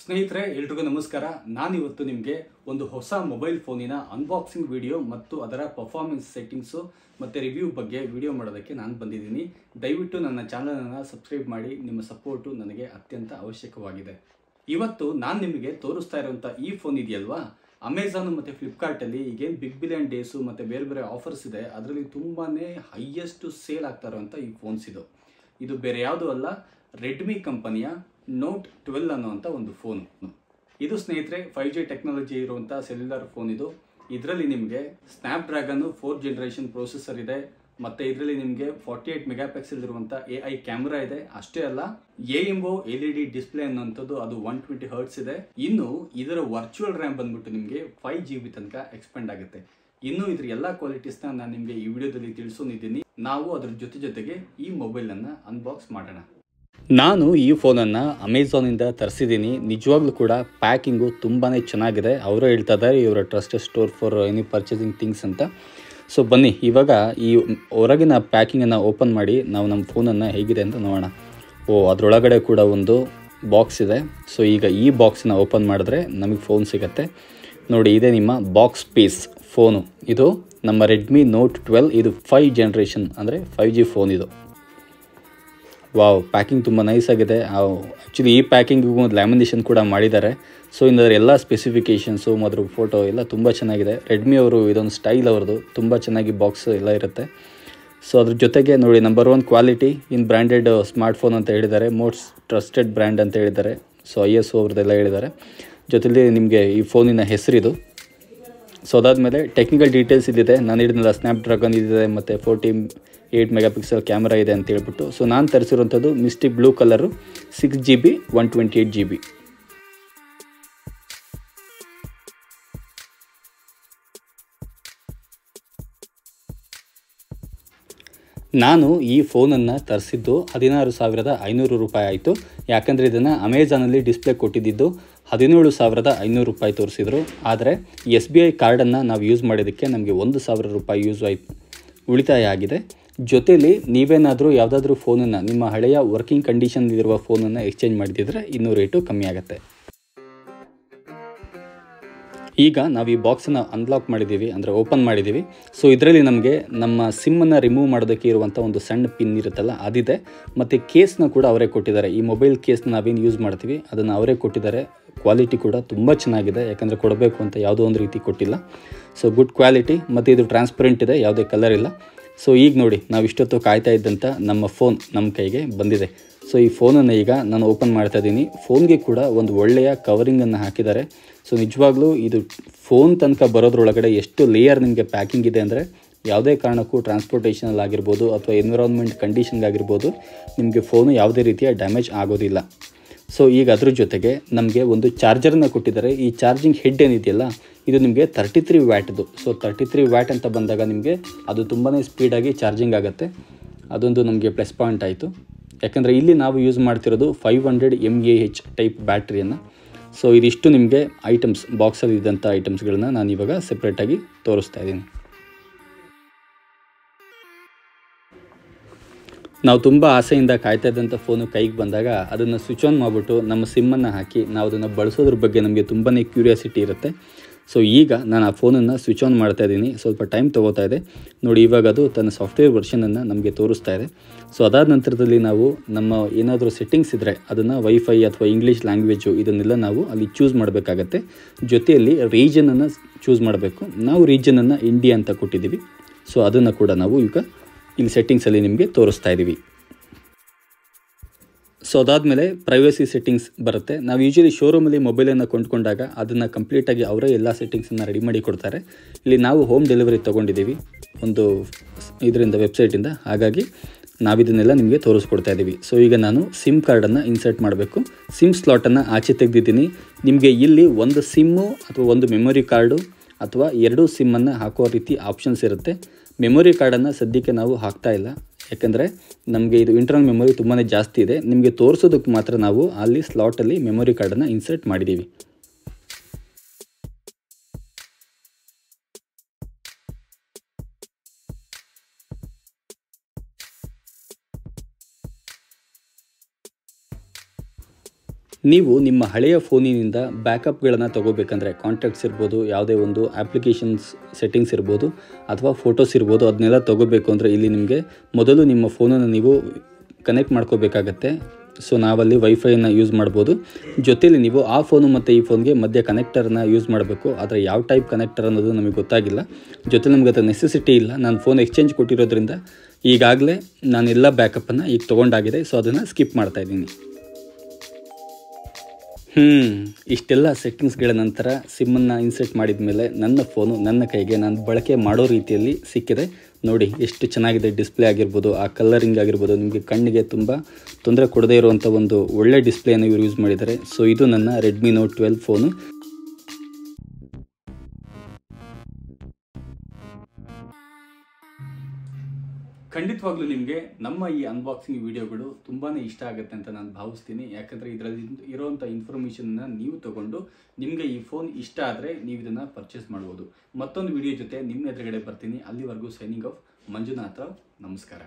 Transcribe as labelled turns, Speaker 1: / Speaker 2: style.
Speaker 1: ಸ್ನೇಹಿತರೆ, ಎಲ್ರಿಗೂ ನಮಸ್ಕಾರ. ನಾನಿವತ್ತು ನಿಮಗೆ ಒಂದು ಹೊಸ ಮೊಬೈಲ್ ಫೋನಿನ ಅನ್ಬಾಕ್ಸಿಂಗ್ ವಿಡಿಯೋ ಮತ್ತು ಅದರ ಪರ್ಫಾರ್ಮೆನ್ಸ್ ಸೆಟ್ಟಿಂಗ್ಸು ಮತ್ತು ರಿವ್ಯೂ ಬಗ್ಗೆ ವಿಡಿಯೋ ಮಾಡೋದಕ್ಕೆ ನಾನು ಬಂದಿದ್ದೀನಿ. ದಯವಿಟ್ಟು ನನ್ನ ಚಾನಲನ್ನು ಸಬ್ಸ್ಕ್ರೈಬ್ ಮಾಡಿ. ನಿಮ್ಮ ಸಪೋರ್ಟು ನನಗೆ ಅತ್ಯಂತ ಅವಶ್ಯಕವಾಗಿದೆ. ಇವತ್ತು ನಾನು ನಿಮಗೆ ತೋರಿಸ್ತಾ ಇರುವಂಥ ಈ ಫೋನ್ ಇದೆಯಲ್ವಾ? ಅಮೆಝಾನು ಮತ್ತು ಫ್ಲಿಪ್ಕಾರ್ಟಲ್ಲಿ ಈಗೇನು ಬಿಗ್ ಬಿಲಿಯನ್ ಡೇಸು ಮತ್ತು ಬೇರೆ ಬೇರೆ ಆಫರ್ಸ್ ಇದೆ. ಅದರಲ್ಲಿ ತುಂಬಾ ಹೈಯೆಸ್ಟು ಸೇಲ್ ಆಗ್ತಾ ಇರುವಂಥ ಈ ಫೋನ್ಸ್ ಇದು. ಇದು ಬೇರೆ ಯಾವುದೂ ಅಲ್ಲ. ರೆಡ್ಮಿ ಕಂಪನಿಯ ನೋಟ್ ಟ್ವೆಲ್ ಅನ್ನುವಂಥ ಒಂದು ಫೋನ್ ಇದು ಸ್ನೇಹಿತರೆ ಫೈವ್ ಜಿ ಟೆಕ್ನಾಲಜಿ ಇರುವಂಥ ಸೆಲ್ಯುಲರ್ ಫೋನ್ ಇದು. ಇದರಲ್ಲಿ ನಿಮಗೆ Snapdragon four generation processor ಇದೆ. ಮತ್ತು ಇದರಲ್ಲಿ ನಿಮಗೆ ಫಾರ್ಟಿ ಏಟ್ ಮೆಗಾ ಪಿಕ್ಸೆಲ್ ಇರುವಂಥ ಎ ಐ ಕ್ಯಾಮ್ರಾ ಇದೆ. ಅಷ್ಟೇ ಅಲ್ಲ ಎ ಎಂಬೋ ಎಲ್ ಇ ಡಿ ಡಿಸ್ಪ್ಲೇ ಅನ್ನೋಂಥದ್ದು ಅದು ಒನ್ ಟ್ವೆಂಟಿ ಹರ್ಟ್ಸ್ ಇದೆ. ಇನ್ನು ಇದರ ವರ್ಚುವಲ್ ರ್ಯಾಮ್ ಬಂದ್ಬಿಟ್ಟು ನಿಮಗೆ ಫೈವ್ ಜಿ ಬಿ ತನಕ ಎಕ್ಸ್ಪೆಂಡ್ ಆಗುತ್ತೆ. ಇನ್ನು ಇದ್ರ ಎಲ್ಲ ಕ್ವಾಲಿಟೀಸ್ನ ನಾನು ನಿಮಗೆ ಈ ವಿಡಿಯೋದಲ್ಲಿ ತಿಳಿಸೋನಿದ್ದೀನಿ ನಾವು ಅದ್ರ ಜೊತೆ ಜೊತೆಗೆ ಈ ಮೊಬೈಲನ್ನು ಅನ್ಬಾಕ್ಸ್ ಮಾಡೋಣ. ನಾನು ಈ ಫೋನನ್ನು ಅಮೆಝಾನಿಂದ ತರಿಸಿದ್ದೀನಿ. ನಿಜವಾಗ್ಲೂ ಕೂಡ ಪ್ಯಾಕಿಂಗು ತುಂಬಾ ಚೆನ್ನಾಗಿದೆ. ಅವರು ಹೇಳ್ತಾ ಇದ್ದಾರೆ, ಇವರ trust store for any purchasing things ಅಂತ. ಸೊ ಬನ್ನಿ, ಇವಾಗ ಈ ಹೊರಗಿನ ಪ್ಯಾಕಿಂಗನ್ನು ಓಪನ್ ಮಾಡಿ ನಾವು ನಮ್ಮ ಫೋನನ್ನು ಹೇಗಿದೆ ಅಂತ ನೋಡೋಣ. ಓ, ಅದರೊಳಗಡೆ ಕೂಡ ಒಂದು ಬಾಕ್ಸ್ ಇದೆ. ಸೊ ಈಗ ಈ ಬಾಕ್ಸನ್ನು ಓಪನ್ ಮಾಡಿದ್ರೆ ನಮಗೆ ಫೋನ್ ಸಿಗುತ್ತೆ. ನೋಡಿ, ಇದೆ ನಿಮ್ಮ ಬಾಕ್ಸ್ ಪೀಸ್ ಫೋನು. ಇದು ನಮ್ಮ ರೆಡ್ಮಿ ನೋಟ್ ಟ್ವೆಲ್ ಇದು ಫೈವ್ ಜನ್ರೇಷನ್ ಅಂದರೆ ಫೈವ್ ಜಿ ಫೋನ್ ಇದು. ವಾವ್ ಪ್ಯಾಕಿಂಗ್ ತುಂಬ ನೈಸ್ ಆಗಿದೆ. ಆ್ಯಕ್ಚುಲಿ ಈ ಪ್ಯಾಕಿಂಗಿಗೂ ಒಂದು ಲ್ಯಾಮಿನೇಷನ್ ಕೂಡ ಮಾಡಿದ್ದಾರೆ. ಸೊ ಇನ್ನದರ ಎಲ್ಲ ಸ್ಪೆಸಿಫಿಕೇಷನ್ಸು ಅದ್ರ ಫೋಟೋ ಎಲ್ಲ ತುಂಬ ಚೆನ್ನಾಗಿದೆ. ರೆಡ್ಮಿ ಅವರು ಇದೊಂದು ಸ್ಟೈಲ್ ಅವ್ರದ್ದು, ತುಂಬ ಚೆನ್ನಾಗಿ ಬಾಕ್ಸ್ ಎಲ್ಲ ಇರುತ್ತೆ. ಸೊ ಅದ್ರ ಜೊತೆಗೆ ನೋಡಿ number one quality in branded smartphone ಅಂತ ಹೇಳಿದ್ದಾರೆ. ಮೋಸ್ಟ್ ಟ್ರಸ್ಟೆಡ್ ಬ್ರ್ಯಾಂಡ್ ಅಂತ ಹೇಳಿದ್ದಾರೆ. ಸೊ ಐ ಎಸ್ ಅವ್ರದ್ದೆಲ್ಲ ಹೇಳಿದ್ದಾರೆ. ಜೊತೆಲಿ ನಿಮಗೆ ಈ ಫೋನಿನ ಹೆಸರಿದು. ಸೊ ಅದಾದಮೇಲೆ ಟೆಕ್ನಿಕಲ್ ಡೀಟೇಲ್ಸ್ ಇದಿದೆ ನಾನು ಹಿಡಿದಿಲ್ಲ ಸ್ನ್ಯಾಪ್ ಡ್ರಾಗನ್ ಇದಿದೆ ಮತ್ತು forty eight megapixel camera ಇದೆ ಅಂತ ಹೇಳ್ಬಿಟ್ಟು. ಸೊ ನಾನು ತರಿಸಿರುವಂಥದ್ದು mystic blue colour six G B one twenty eight G B ನಾನು ಈ ಫೋನನ್ನು ತರಿಸಿದ್ದು ಹದಿನಾರು ಸಾವಿರದ ಐನೂರು ರೂಪಾಯಿ ಆಯಿತು. ಯಾಕಂದರೆ ಇದನ್ನು ಅಮೆಝಾನಲ್ಲಿ ಡಿಸ್ಪ್ಲೇ ಕೊಟ್ಟಿದ್ದು ಹದಿನೇಳು ಸಾವಿರದ ಐನೂರು ರೂಪಾಯಿ ತೋರಿಸಿದರು. ಆದರೆ ಎಸ್ ಬಿ ಐ ಕಾರ್ಡನ್ನು ನಾವು ಯೂಸ್ ಮಾಡಿದ್ದಕ್ಕೆ ನಮಗೆ ಒಂದು ಸಾವಿರ ರೂಪಾಯಿ ಯೂಸ್ ಆಯಿತು, ಉಳಿತಾಯ ಆಗಿದೆ. ಜೊತೆಯಲ್ಲಿ ನೀವೇನಾದರೂ ಯಾವುದಾದ್ರೂ ಫೋನನ್ನು, ನಿಮ್ಮ ಹಳೆಯ ವರ್ಕಿಂಗ್ ಕಂಡೀಷನ್ ಇರುವ ಫೋನನ್ನು ಎಕ್ಸ್ಚೇಂಜ್ ಮಾಡಿದ್ರೆ ಇನ್ನೂ ರೇಟು ಕಮ್ಮಿ ಆಗುತ್ತೆ. ಈಗ ನಾವು ಈ ಬಾಕ್ಸನ್ನ ಅನ್ಲಾಕ್ ಮಾಡಿದ್ದೀವಿ ಅಂದರೆ ಓಪನ್ ಮಾಡಿದ್ದೀವಿ ಸೊ ಇದರಲ್ಲಿ ನಮಗೆ ನಮ್ಮ ಸಿಮ್ಮನ್ನು ರಿಮೂವ್ ಮಾಡೋದಕ್ಕೆ ಇರುವಂಥ ಒಂದು ಸಣ್ಣ ಪಿನ್ ಇರುತ್ತಲ್ಲ, ಅದಿದೆ. ಮತ್ತು ಕೇಸ್ನ ಕೂಡ ಅವರೇ ಕೊಟ್ಟಿದ್ದಾರೆ. ಈ ಮೊಬೈಲ್ ಕೇಸ್ನ ನಾವೇನು ಯೂಸ್ ಮಾಡ್ತೀವಿ, ಅದನ್ನು ಅವರೇ ಕೊಟ್ಟಿದ್ದಾರೆ. ಕ್ವಾಲಿಟಿ ಕೂಡ ತುಂಬ ಚೆನ್ನಾಗಿದೆ, ಯಾಕಂದರೆ ಕೊಡಬೇಕು ಅಂತ ಯಾವುದೋ ಒಂದು ರೀತಿ ಕೊಟ್ಟಿಲ್ಲ. ಸೊ ಗುಡ್ ಕ್ವಾಲಿಟಿ ಮತ್ತು ಇದು ಟ್ರಾನ್ಸ್ಪರೆಂಟ್ ಇದೆ, ಯಾವುದೇ ಕಲರ್ ಇಲ್ಲ. ಸೊ ಈಗ ನೋಡಿ, ನಾವು ಇಷ್ಟೊತ್ತು ಕಾಯ್ತಾ ಇದ್ದಂಥ ನಮ್ಮ ಫೋನ್ ನಮ್ಮ ಕೈಗೆ ಬಂದಿದೆ. ಸೊ ಈ ಫೋನನ್ನು ಈಗ ನಾನು ಓಪನ್ ಮಾಡ್ತಾ ಇದ್ದೀನಿ. ಫೋನ್ಗೆ ಕೂಡ ಒಂದು ಒಳ್ಳೆಯ ಕವರಿಂಗನ್ನು ಹಾಕಿದ್ದಾರೆ. ಸೊ ನಿಜವಾಗ್ಲೂ ಇದು ಫೋನ್ ತನಕ ಬರೋದ್ರೊಳಗಡೆ ಎಷ್ಟು ಲೇಯರ್ ನಿಮಗೆ ಪ್ಯಾಕಿಂಗ್ ಇದೆ ಅಂದರೆ ಯಾವುದೇ ಕಾರಣಕ್ಕೂ ಟ್ರಾನ್ಸ್ಪೋರ್ಟೇಷನಲ್ಲಿ ಆಗಿರ್ಬೋದು ಅಥವಾ ಎನ್ವಿರಾನ್ಮೆಂಟ್ ಕಂಡೀಷನ್ಗಾಗಿರ್ಬೋದು ನಿಮಗೆ ಫೋನು ಯಾವುದೇ ರೀತಿಯ ಡ್ಯಾಮೇಜ್ ಆಗೋದಿಲ್ಲ. ಸೊ ಈಗ ಅದ್ರ ಜೊತೆಗೆ ನಮಗೆ ಒಂದು ಚಾರ್ಜರನ್ನು ಕೊಟ್ಟಿದ್ದಾರೆ. ಈ ಚಾರ್ಜಿಂಗ್ ಹೆಡ್ ಏನಿದೆಯಲ್ಲ, ಇದು ನಿಮಗೆ ತರ್ಟಿ ತ್ರೀ ವ್ಯಾಟ್ದು. ಸೊ ತರ್ಟಿ ತ್ರೀ ವ್ಯಾಟ್ ಅಂತ ಬಂದಾಗ ನಿಮಗೆ ಅದು ತುಂಬಾ ಸ್ಪೀಡಾಗಿ ಚಾರ್ಜಿಂಗ್ ಆಗುತ್ತೆ. ಅದೊಂದು ನಮಗೆ ಪ್ಲಸ್ ಪಾಯಿಂಟ್ ಆಯಿತು. ಯಾಕಂದರೆ ಇಲ್ಲಿ ನಾವು ಯೂಸ್ ಮಾಡ್ತಿರೋದು five hundred M A H type ಬ್ಯಾಟ್ರಿಯನ್ನು so ಇದಿಷ್ಟು ನಿಮಗೆ ಐಟಮ್ಸ್ ಬಾಕ್ಸಲ್ಲಿ ಇದ್ದಂಥ ಐಟಮ್ಸ್ಗಳನ್ನ ನಾನು ಇವಾಗ ಸೆಪ್ರೇಟಾಗಿ ತೋರಿಸ್ತಾ ಇದ್ದೀನಿ. ನಾವು ತುಂಬ ಆಸೆಯಿಂದ ಕಾಯ್ತಾ ಇದ್ದಂಥ ಫೋನು ಕೈಗೆ ಬಂದಾಗ ಅದನ್ನು ಸ್ವಿಚ್ ಆನ್ ಮಾಡಿಬಿಟ್ಟು ನಮ್ಮ ಸಿಮ್ಮನ್ನು ಹಾಕಿ ನಾವು ಅದನ್ನು ಬಳಸೋದ್ರ ಬಗ್ಗೆ ನಮಗೆ ತುಂಬಾ ಕ್ಯೂರಿಯಾಸಿಟಿ ಇರುತ್ತೆ. ಸೊ ಈಗ ನಾನು ಆ ಫೋನನ್ನು ಸ್ವಿಚ್ ಆನ್ ಮಾಡ್ತಾ ಇದ್ದೀನಿ. ಸ್ವಲ್ಪ ಟೈಮ್ ತೊಗೋತಾ ಇದೆ. ನೋಡಿ, ಇವಾಗ ಅದು ತನ್ನ ಸಾಫ್ಟ್ವೇರ್ ವರ್ಷನನ್ನು ನಮಗೆ ತೋರಿಸ್ತಾ ಇದೆ. ಸೊ ಅದಾದ ನಂತರದಲ್ಲಿ ನಾವು ನಮ್ಮ ಏನಾದರೂ ಸೆಟ್ಟಿಂಗ್ಸ್ ಇದ್ದರೆ ಅದನ್ನು ವೈಫೈ ಅಥವಾ ಇಂಗ್ಲೀಷ್ ಲ್ಯಾಂಗ್ವೇಜು ಇದನ್ನೆಲ್ಲ ನಾವು ಅಲ್ಲಿ ಚೂಸ್ ಮಾಡಬೇಕಾಗತ್ತೆ. ಜೊತೆಯಲ್ಲಿ ರೀಜನನ್ನು ಚೂಸ್ ಮಾಡಬೇಕು. ನಾವು ರೀಜನನ್ನು ಇಂಡಿಯಾ ಅಂತ ಕೊಟ್ಟಿದ್ದೀವಿ. ಸೊ ಅದನ್ನು ಕೂಡ ನಾವು ಈಗ ಇಲ್ಲಿ ಸೆಟ್ಟಿಂಗ್ಸಲ್ಲಿ ನಿಮಗೆ ತೋರಿಸ್ತಾ ಇದ್ದೀವಿ ಸೊ ಅದಾದಮೇಲೆ ಪ್ರೈವಸಿ ಸೆಟ್ಟಿಂಗ್ಸ್ ಬರುತ್ತೆ. ನಾವು ಯೂಶಲಿ ಶೋರೂಮಲ್ಲಿ ಮೊಬೈಲನ್ನು ಕೊಂಡ್ಕೊಂಡಾಗ ಅದನ್ನು ಕಂಪ್ಲೀಟಾಗಿ ಅವರೇ ಎಲ್ಲ ಸೆಟ್ಟಿಂಗ್ಸನ್ನು ರೆಡಿ ಮಾಡಿ ಕೊಡ್ತಾರೆ. ಇಲ್ಲಿ ನಾವು ಹೋಮ್ ಡೆಲಿವರಿ ತೊಗೊಂಡಿದ್ದೀವಿ ಒಂದು ಇದರಿಂದ ವೆಬ್ಸೈಟಿಂದ ಹಾಗಾಗಿ ನಾವಿದನ್ನೆಲ್ಲ ನಿಮಗೆ ತೋರಿಸ್ಕೊಡ್ತಾ ಇದ್ದೀವಿ ಸೊ ಈಗ ನಾನು ಸಿಮ್ ಕಾರ್ಡನ್ನು ಇನ್ಸರ್ಟ್ ಮಾಡಬೇಕು. ಸಿಮ್ ಸ್ಲಾಟನ್ನು ಆಚೆ ತೆಗೆದಿದ್ದೀನಿ. ನಿಮಗೆ ಇಲ್ಲಿ ಒಂದು ಸಿಮ್ಮು ಅಥವಾ ಒಂದು ಮೆಮೊರಿ ಕಾರ್ಡು ಅಥವಾ ಎರಡು ಸಿಮ್ಮನ್ನು ಹಾಕೋ ರೀತಿ ಆಪ್ಷನ್ಸ್ ಇರುತ್ತೆ. ಮೆಮೊರಿ ಕಾರ್ಡನ್ನು ಸದ್ಯಕ್ಕೆ ನಾವು ಹಾಕ್ತಾ ಇಲ್ಲ. ಯಾಕಂದರೆ ನಮಗೆ ಇದು ಇಂಟರ್ನಲ್ ಮೆಮೊರಿ ತುಂಬಾ ಜಾಸ್ತಿ ಇದೆ. ನಿಮಗೆ ತೋರಿಸೋದಕ್ಕೆ ಮಾತ್ರ ನಾವು ಅಲ್ಲಿ ಸ್ಲಾಟಲ್ಲಿ ಮೆಮೊರಿ ಕಾರ್ಡನ್ನು ಇನ್ಸರ್ಟ್ ಮಾಡಿದ್ದೀವಿ ನೀವು ನಿಮ್ಮ ಹಳೆಯ ಫೋನಿನಿಂದ ಬ್ಯಾಕಪ್ಗಳನ್ನು ತಗೋಬೇಕಂದ್ರೆ ಕಾಂಟ್ಯಾಕ್ಟ್ಸ್ ಇರ್ಬೋದು, ಯಾವುದೇ ಒಂದು ಆ್ಯಪ್ಲಿಕೇಶನ್ಸ್ ಸೆಟ್ಟಿಂಗ್ಸ್ ಇರ್ಬೋದು, ಅಥವಾ ಫೋಟೋಸ್ ಇರ್ಬೋದು, ಅದನ್ನೆಲ್ಲ ತಗೋಬೇಕು ಅಂದರೆ ಇಲ್ಲಿ ನಿಮಗೆ ಮೊದಲು ನಿಮ್ಮ ಫೋನನ್ನು ನೀವು ಕನೆಕ್ಟ್ ಮಾಡ್ಕೋಬೇಕಾಗತ್ತೆ. ಸೊ ನಾವಲ್ಲಿ ವೈಫೈನ ಯೂಸ್ ಮಾಡ್ಬೋದು. ಜೊತೆಯಲ್ಲಿ ನೀವು ಆ ಫೋನು ಮತ್ತು ಈ ಫೋನ್ಗೆ ಮಧ್ಯೆ ಕನೆಕ್ಟರನ್ನು ಯೂಸ್ ಮಾಡಬೇಕು. ಆದರೆ ಯಾವ ಟೈಪ್ ಕನೆಕ್ಟರ್ ಅನ್ನೋದು ನಮಗೆ ಗೊತ್ತಾಗಿಲ್ಲ. ಜೊತೆ ನಮಗೆ ಅದರ ನೆಸೆಸಿಟಿ ಇಲ್ಲ. ನಾನು ಫೋನ್ ಎಕ್ಸ್ಚೇಂಜ್ ಕೊಟ್ಟಿರೋದ್ರಿಂದ ಈಗಾಗಲೇ ನಾನೆಲ್ಲ ಬ್ಯಾಕಪ್ಪನ್ನು ಈಗ ತೊಗೊಂಡಾಗಿದೆ. ಸೊ ಅದನ್ನು ಸ್ಕಿಪ್ ಮಾಡ್ತಾ ಇದ್ದೀನಿ. ಹ್ಞೂ ಇಷ್ಟೆಲ್ಲ ಸೆಟ್ಟಿಂಗ್ಸ್ಗಳ ನಂತರ ಸಿಮ್ಮನ್ನು ಇನ್ಸರ್ಟ್ ಮಾಡಿದ ಮೇಲೆ ನನ್ನ ಫೋನು ನನ್ನ ಕೈಗೆ ನಾನು ಬಳಕೆ ಮಾಡೋ ರೀತಿಯಲ್ಲಿ ಸಿಕ್ಕಿದೆ. ನೋಡಿ, ಎಷ್ಟು ಚೆನ್ನಾಗಿದೆ ಡಿಸ್ಪ್ಲೇ ಆಗಿರ್ಬೋದು, ಆ ಕಲರಿಂಗ್ ಆಗಿರ್ಬೋದು, ನಿಮಗೆ ಕಣ್ಣಿಗೆ ತುಂಬ ತೊಂದರೆ ಕೊಡದೇ ಇರುವಂಥ ಒಂದು ಒಳ್ಳೆ ಡಿಸ್ಪ್ಲೇನ ಇವರು ಯೂಸ್ ಮಾಡಿದ್ದಾರೆ. ಸೊ ಇದು ನನ್ನ ರೆಡ್ಮಿ ನೋಟ್ ಟ್ವೆಲ್ ಫೋನು ಖಂಡಿತವಾಗ್ಲೂ ನಿಮಗೆ ನಮ್ಮ ಈ ಅನ್ಬಾಕ್ಸಿಂಗ್ ವೀಡಿಯೋಗಳು ತುಂಬಾ ಇಷ್ಟ ಆಗುತ್ತೆ ಅಂತ ನಾನು ಭಾವಿಸ್ತೀನಿ. ಯಾಕಂದರೆ ಇದರಲ್ಲಿ ಇರೋವಂಥ ಇನ್ಫಾರ್ಮೇಷನ್ನ ನೀವು ತಗೊಂಡು ನಿಮಗೆ ಈ ಫೋನ್ ಇಷ್ಟ ಆದರೆ ನೀವು ಇದನ್ನು ಪರ್ಚೇಸ್ ಮಾಡ್ಬೋದು. ಮತ್ತೊಂದು ವಿಡಿಯೋ ಜೊತೆ ನಿಮ್ಮ ಎದುರುಗಡೆ ಬರ್ತೀನಿ. ಅಲ್ಲಿವರೆಗೂ ಸೈನಿಂಗ್ ಆಫ್ ಮಂಜುನಾಥ ನಮಸ್ಕಾರ.